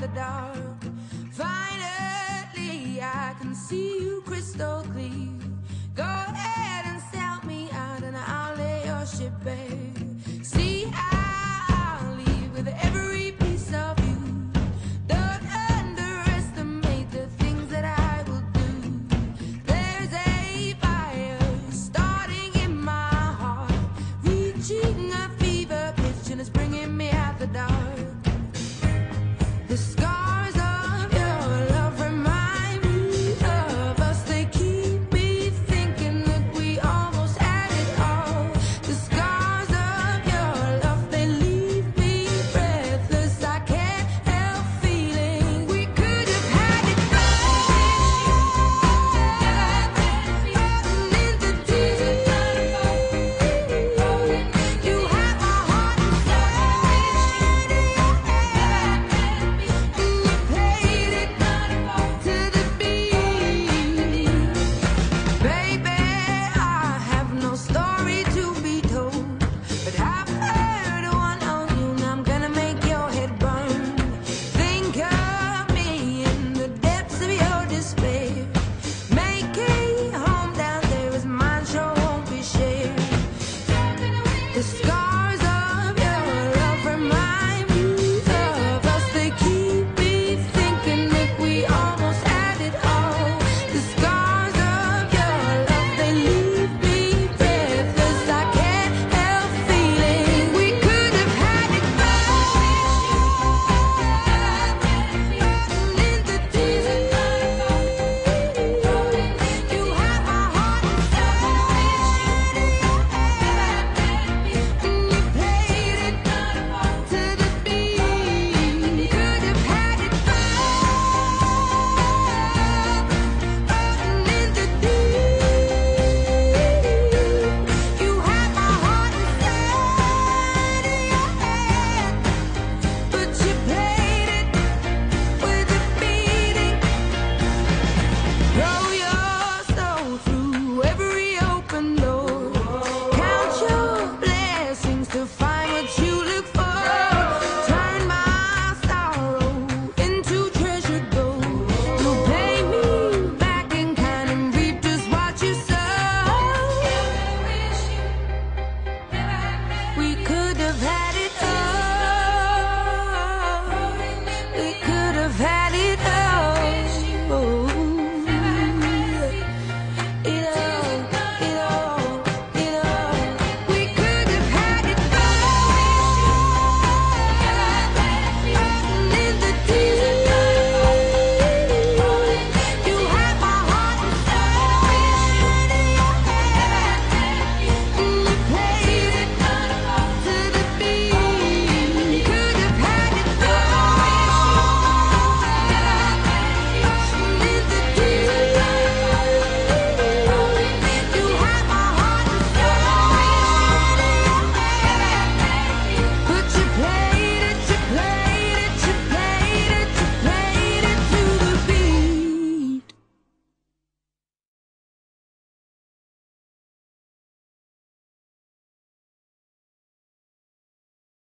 the dark. Finally, I can see you crystal clear. Go ahead and sell me out, and I'll lay your ship bare.